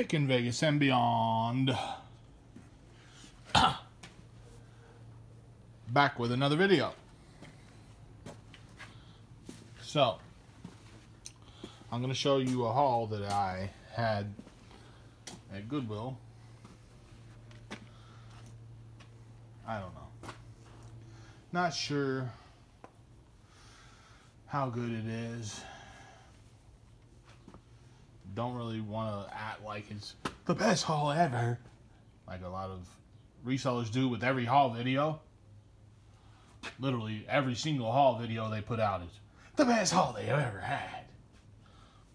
Pickin' Vegas and beyond. Back with another video. So, I'm going to show you a haul that I had at Goodwill. I don't know. Not sure how good it is. Don't really want to act like it's the best haul ever, like a lot of resellers do with every haul video. Literally every single haul video they put out is the best haul they ever had.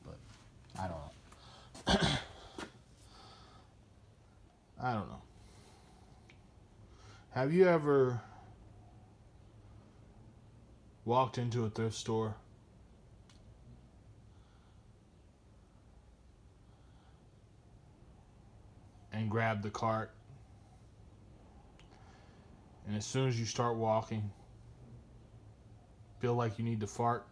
But I don't know. I don't know. Have you ever walked into a thrift store and grabbed the cart. And as soon as you start walking feel like you need to fart.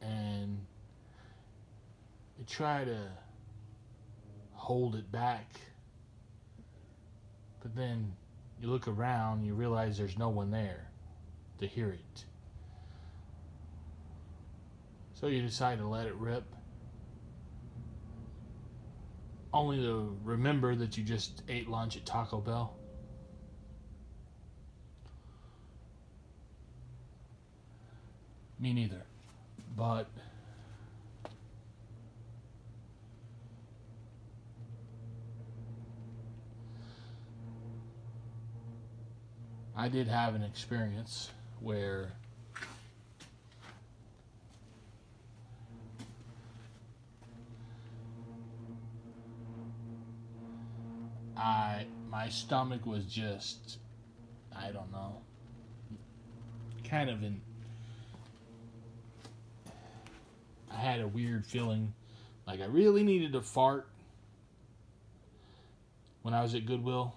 And you try to hold it back but then you look around you realize there's no one there to hear it so you decide to let it rip? Only to remember that you just ate lunch at Taco Bell? Me neither. But I did have an experience where I my stomach was just I don't know kind of in I had a weird feeling like I really needed to fart when I was at Goodwill.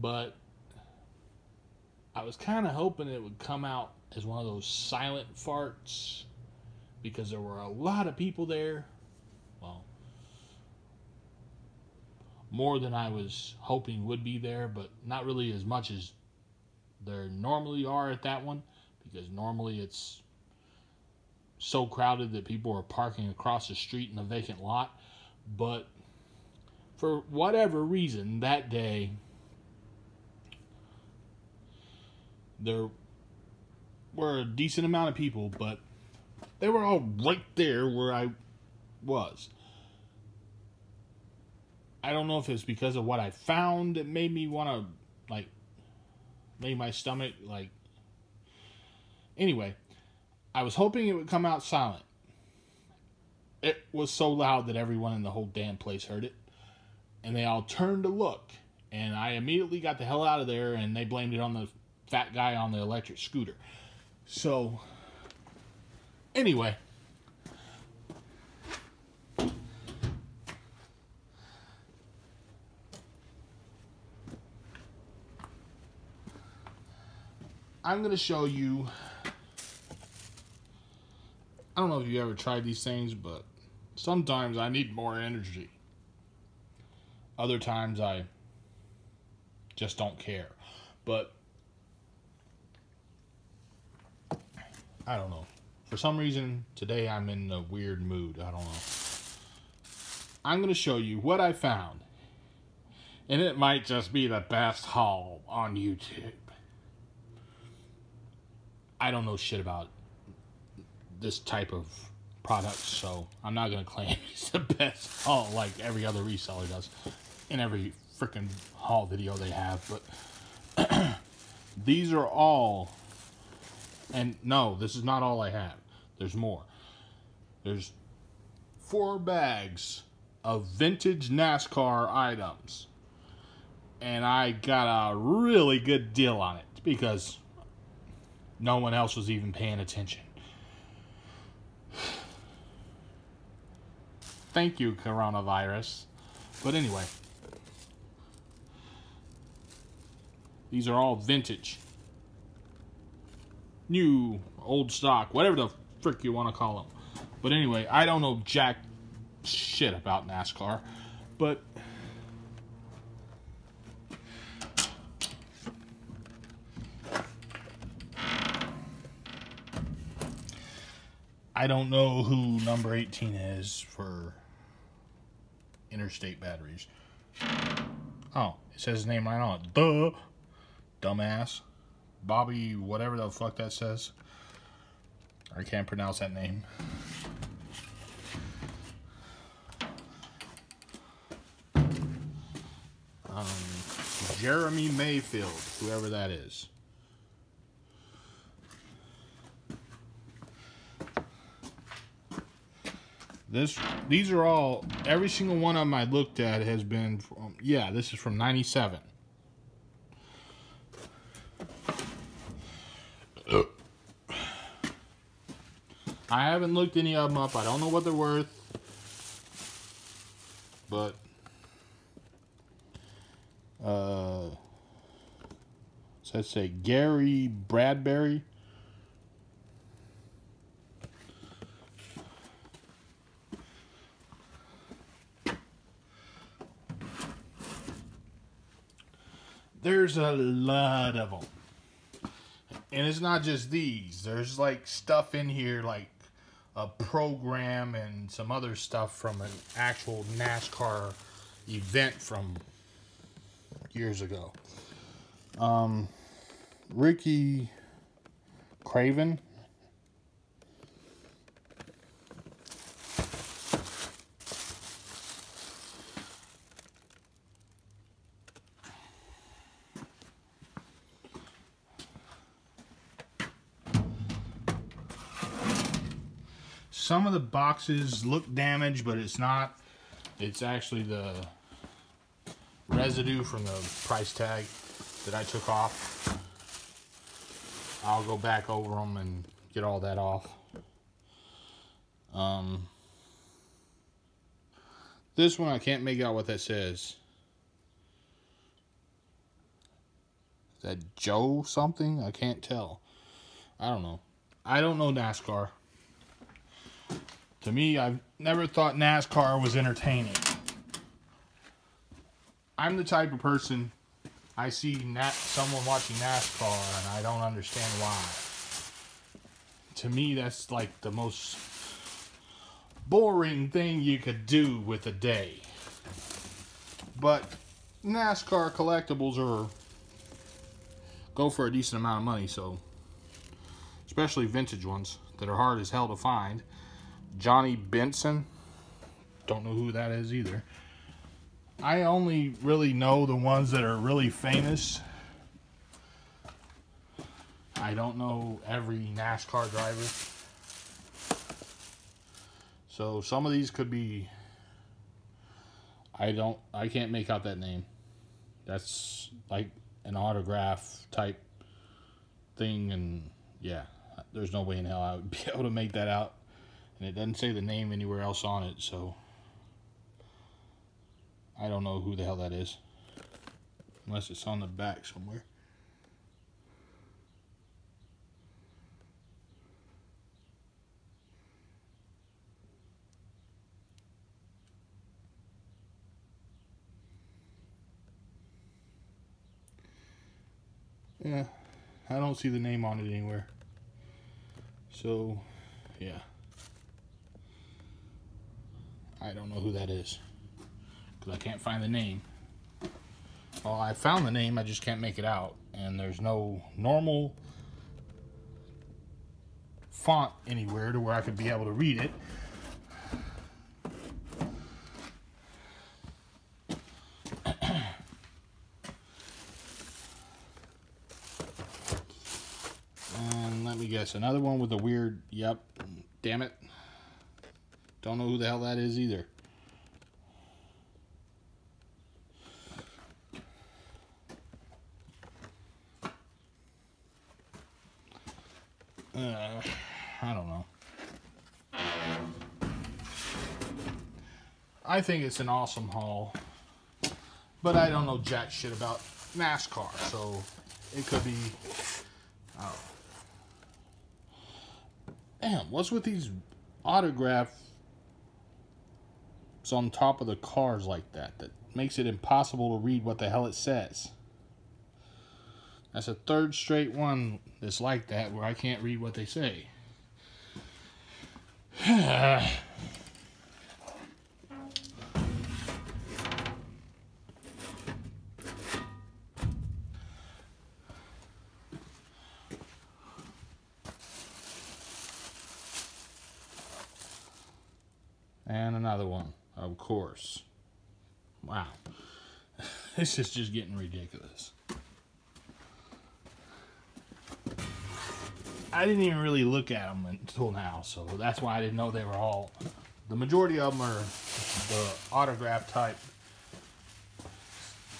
But was kind of hoping it would come out as one of those silent farts because there were a lot of people there. Well, more than I was hoping would be there, but not really as much as there normally are at that one because normally it's so crowded that people are parking across the street in a vacant lot. But for whatever reason, that day, there were a decent amount of people, but they were all right there where I was. I don't know if it's because of what I found that made me want to, like, made my stomach, like. Anyway, I was hoping it would come out silent. It was so loud that everyone in the whole damn place heard it. And they all turned to look. And I immediately got the hell out of there, and they blamed it on the fat guy on the electric scooter. So, anyway. I'm going to show you. I don't know if you ever tried these things, but sometimes I need more energy. Other times I just don't care. But I don't know. For some reason, today I'm in a weird mood. I don't know. I'm going to show you what I found. And it might just be the best haul on YouTube. I don't know shit about this type of product, so I'm not going to claim it's the best haul like every other reseller does in every freaking haul video they have. But these are all and no, this is not all I have. There's more. There's four bags of vintage NASCAR items. And I got a really good deal on it because no one else was even paying attention. Thank you, coronavirus. But anyway, these are all vintage. New, old stock, whatever the frick you want to call them. But anyway, I don't know jack shit about NASCAR, but I don't know who number 18 is for interstate batteries. Oh, it says his name right on it. Duh. Dumbass. Bobby, whatever the fuck that says. I can't pronounce that name. Um, Jeremy Mayfield, whoever that is. This, these are all, every single one of them I looked at has been from, yeah, this is from 97. I haven't looked any of them up. I don't know what they're worth. But, uh, so let's say Gary Bradberry. There's a lot of them. And it's not just these. There's like stuff in here like a program and some other stuff from an actual NASCAR event from years ago. Um, Ricky Craven. Some of the boxes look damaged, but it's not. It's actually the residue from the price tag that I took off. I'll go back over them and get all that off. Um, this one I can't make out what that says. Is that Joe something? I can't tell. I don't know. I don't know NASCAR. To me, I've never thought NASCAR was entertaining. I'm the type of person I see nat- someone watching NASCAR and I don't understand why. To me, that's like the most boring thing you could do with a day. But NASCAR collectibles are go for a decent amount of money, so especially vintage ones that are hard as hell to find. Johnny Benson. Don't know who that is either. I only really know the ones that are really famous. I don't know every NASCAR driver. So some of these could be I don't I can't make out that name. That's like an autograph type thing and yeah, there's no way in hell I would be able to make that out and it doesn't say the name anywhere else on it so I don't know who the hell that is. Unless it's on the back somewhere. Yeah I don't see the name on it anywhere. So yeah I don't know who that is because I can't find the name. Well, I found the name, I just can't make it out. And there's no normal font anywhere to where I could be able to read it. and let me guess, another one with a weird, yep, damn it. Don't know who the hell that is either. Uh, I don't know. I think it's an awesome haul, but I don't know jack shit about NASCAR, so it could be. Damn, what's with these on top of the cars like that? That makes it impossible to read what the hell it says. That's a third straight one that's like that where I can't read what they say. of course. Wow. this is just getting ridiculous. I didn't even really look at them until now, so that's why I didn't know they were all. The majority of them are the autograph type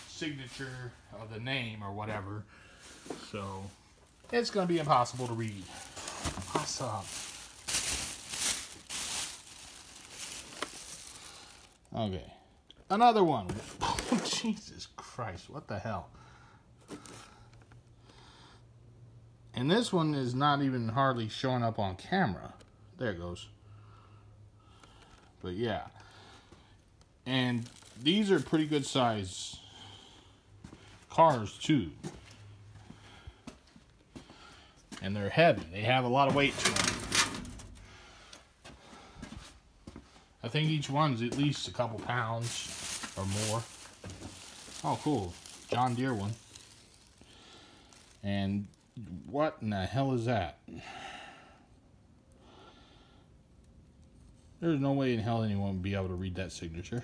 signature of the name or whatever. So it's going to be impossible to read. Awesome. Okay. Another one. Oh, Jesus Christ, what the hell? And this one is not even hardly showing up on camera. There it goes. But yeah. And these are pretty good size cars too. And they're heavy. They have a lot of weight to them. I think each one's at least a couple pounds or more. Oh, cool. John Deere one. And what in the hell is that? There's no way in hell anyone would be able to read that signature.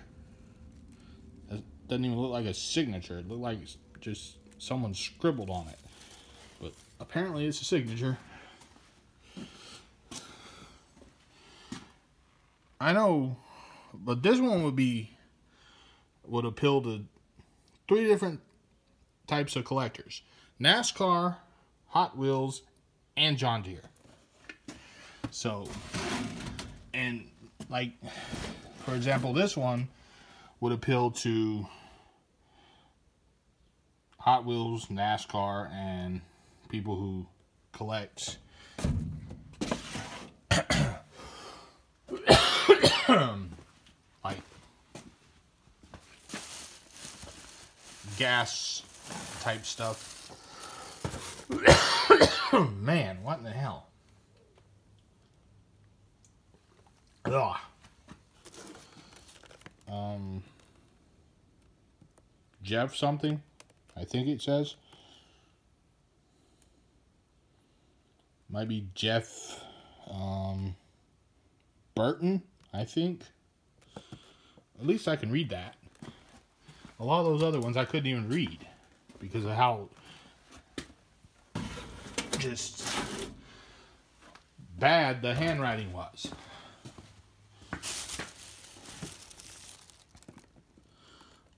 That doesn't even look like a signature. It looked like just someone scribbled on it. But apparently it's a signature. I know, but this one would be would appeal to three different types of collectors: NASCAR, Hot Wheels, and John Deere. So, and like, for example, this one would appeal to Hot Wheels, NASCAR, and people who collect like gas type stuff. Man, what in the hell? Ugh. Um, Jeff something, I think it says. Might be Jeff um, Burton, I think. At least I can read that. A lot of those other ones I couldn't even read because of how just bad the handwriting was.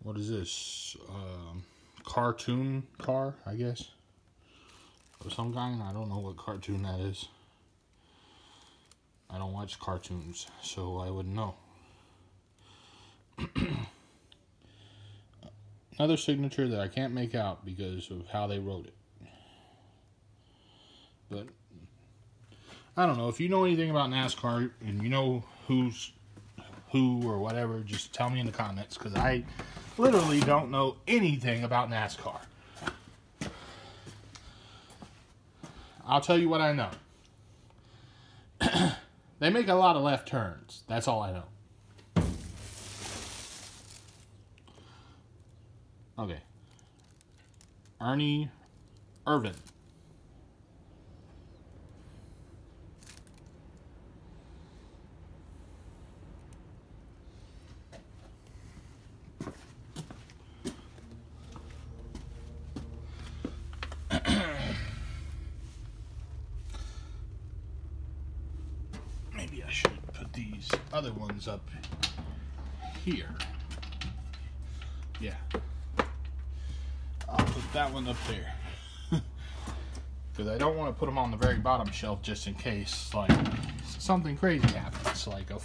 What is this? Um, cartoon car, I guess. Or some kind. I don't know what cartoon that is. I don't watch cartoons, so I wouldn't know. Another signature that I can't make out because of how they wrote it. But I don't know if you know anything about NASCAR and you know who's who or whatever. Just tell me in the comments because I literally don't know anything about NASCAR. I'll tell you what I know. they make a lot of left turns. That's all I know. Okay. Ernie Irvan. Other ones up here. Yeah. I'll put that one up there. Because I don't want to put them on the very bottom shelf just in case, like, something crazy happens, like a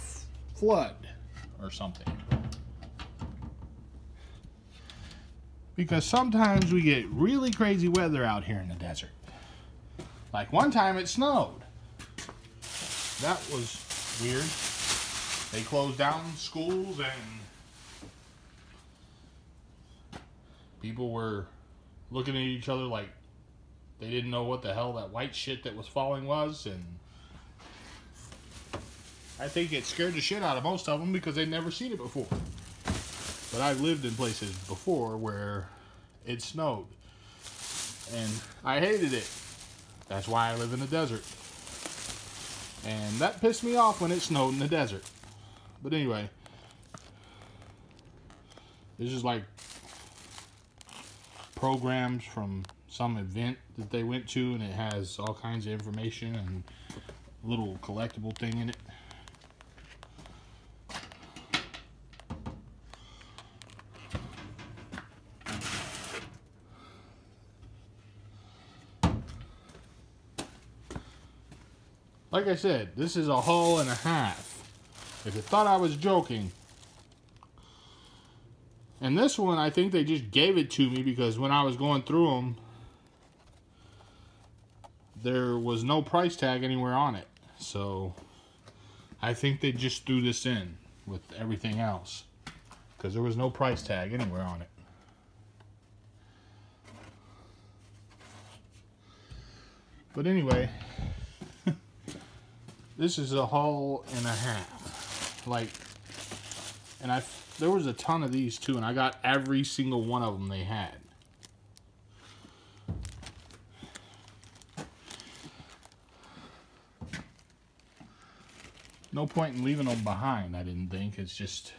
flood or something. Because sometimes we get really crazy weather out here in the desert. Like one time it snowed. That was weird. They closed down schools and people were looking at each other like they didn't know what the hell that white shit that was falling was and I think it scared the shit out of most of them because they'd never seen it before. But I've lived in places before where it snowed. And I hated it. That's why I live in the desert. And that pissed me off when it snowed in the desert. But anyway, this is like programs from some event that they went to, and it has all kinds of information and little collectible thing in it. Like I said, this is a haul and a half. If you thought I was joking. And this one, I think they just gave it to me because when I was going through them, there was no price tag anywhere on it. So, I think they just threw this in with everything else. Because there was no price tag anywhere on it. But anyway, this is a haul and a half. Like, and I, there was a ton of these too, and I got every single one of them they had. No point in leaving them behind, I didn't think. It's just...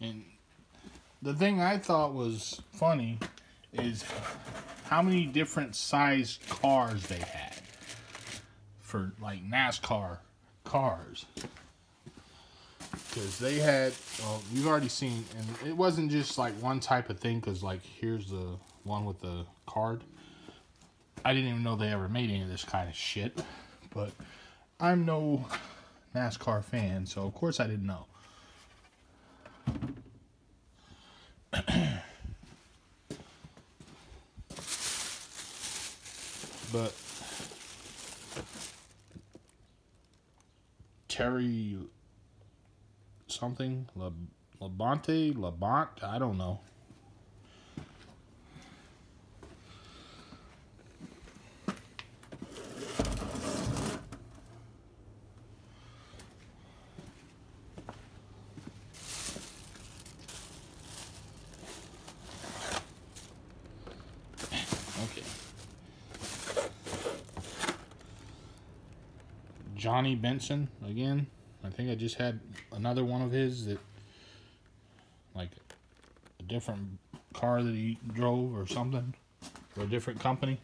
and the thing I thought was funny is how many different size cars they had for like NASCAR cars. Because they had well you've already seen and it wasn't just like one type of thing because like here's the one with the card. I didn't even know they ever made any of this kind of shit but i'm no nascar fan so of course i didn't know but terry something. La, Labonte, Labont, I don't know. Okay. Johnny Benson again. I think I just had another one of his that, like, a different car that he drove or something for a different company.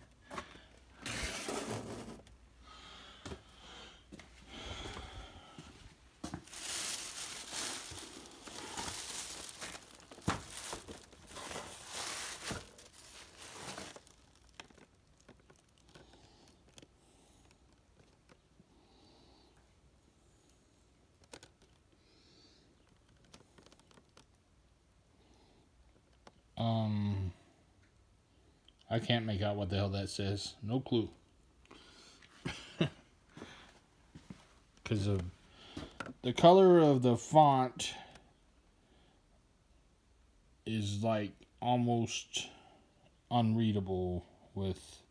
Can't make out what the hell that says. No clue. Because of the color of the font is like almost unreadable with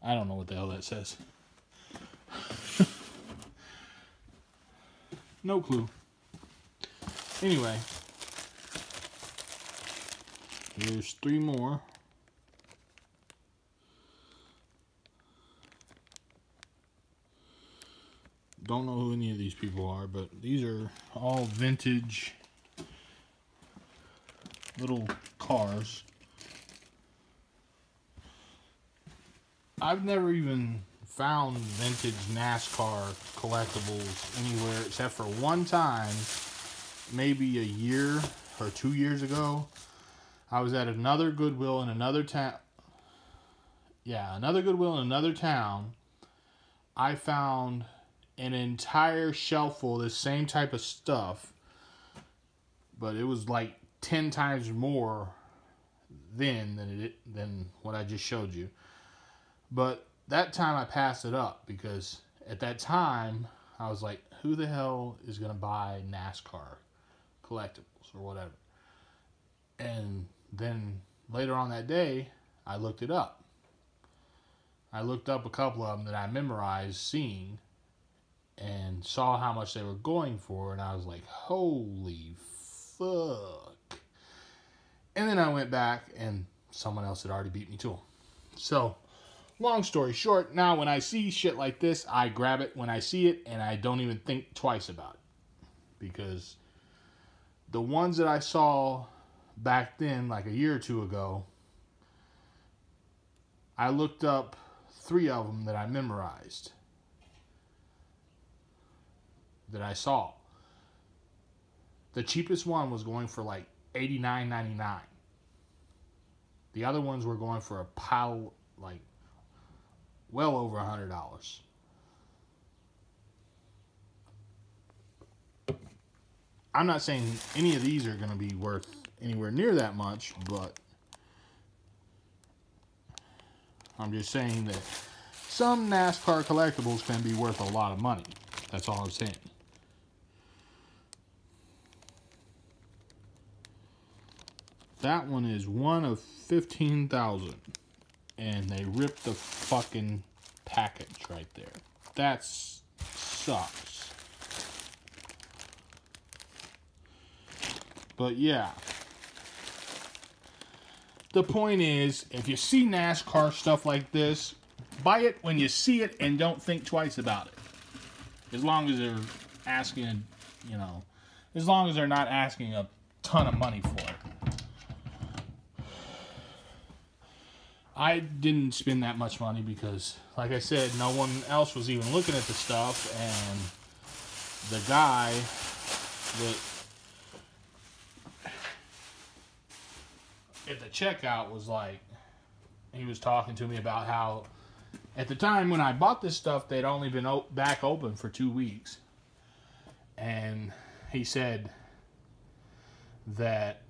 I don't know what the hell that says. no clue. Anyway, there's three more. Don't know who any of these people are, but these are all vintage little cars. I've never even found vintage NASCAR collectibles anywhere except for one time maybe a year or two years ago, I was at another Goodwill in another town. Yeah, another Goodwill in another town. I found an entire shelf full of the same type of stuff, but it was like 10 times more then than it than what I just showed you. But that time I passed it up because at that time I was like, who the hell is gonna buy NASCAR collectibles or whatever? And then later on that day, I looked it up. I looked up a couple of them that I memorized seeing and saw how much they were going for, and I was like, holy fuck. And then I went back, and someone else had already beat me to them. So, long story short, now when I see shit like this, I grab it when I see it, and I don't even think twice about it. Because the ones that I saw back then, like a year or two ago, I looked up three of them that I memorized that I saw. The cheapest one was going for like eighty nine ninety nine. The other ones were going for a pile like well over a hundred dollars. I'm not saying any of these are going to be worth anywhere near that much, but I'm just saying that some NASCAR collectibles can be worth a lot of money. That's all I'm saying. That one is one of 15,000. And they ripped the fucking package right there. That sucks. But yeah. The point is, if you see NASCAR stuff like this, buy it when you see it and don't think twice about it. As long as they're asking, you know, as long as they're not asking a ton of money for it. I didn't spend that much money because, like I said, no one else was even looking at the stuff, and the guy that at the checkout was like, he was talking to me about how at the time when I bought this stuff, they'd only been back open for two weeks, and he said that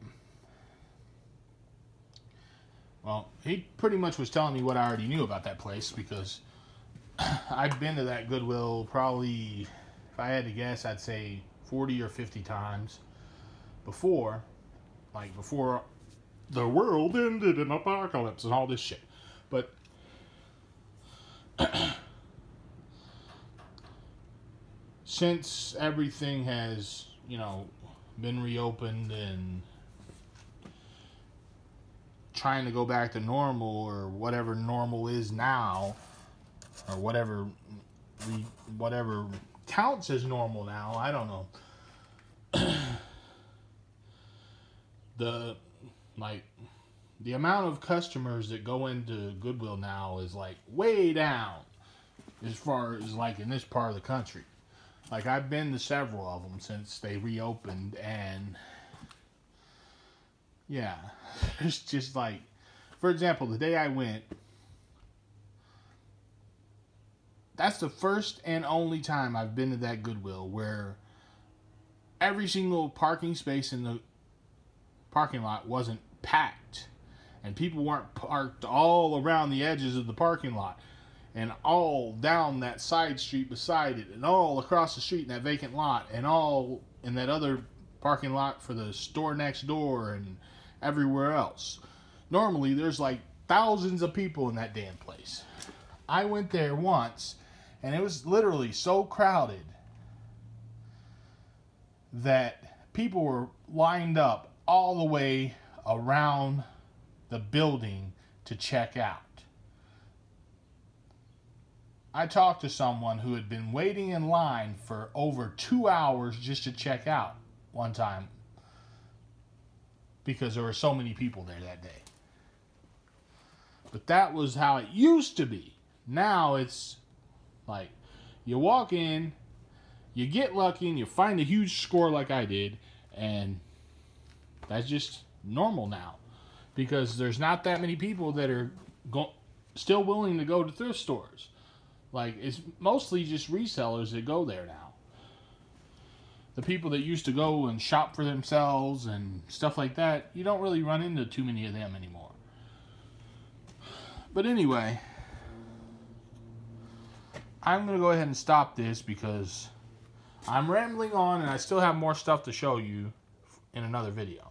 well, he pretty much was telling me what I already knew about that place because I've been to that Goodwill probably, if I had to guess, I'd say 40 or 50 times before, like before the world ended in apocalypse and all this shit. But since everything has, you know, been reopened and trying to go back to normal or whatever normal is now or whatever whatever counts as normal now i don't know the like the amount of customers that go into goodwill now is like way down as far as like in this part of the country like i've been to several of them since they reopened and yeah. It's just like, for example, the day I went, that's the first and only time I've been to that Goodwill where every single parking space in the parking lot wasn't packed and people weren't parked all around the edges of the parking lot and all down that side street beside it and all across the street in that vacant lot and all in that other parking lot for the store next door and everywhere else. Normally, there's like thousands of people in that damn place. I went there once, and it was literally so crowded that people were lined up all the way around the building to check out. I talked to someone who had been waiting in line for over two hours just to check out one time because there were so many people there that day. But that was how it used to be. Now it's like you walk in, you get lucky, and you find a huge score like I did, and that's just normal now. because there's not that many people that are go- still willing to go to thrift stores. Like it's mostly just resellers that go there now. The people that used to go and shop for themselves and stuff like that, you don't really run into too many of them anymore. But anyway, I'm going to go ahead and stop this because I'm rambling on and I still have more stuff to show you in another video.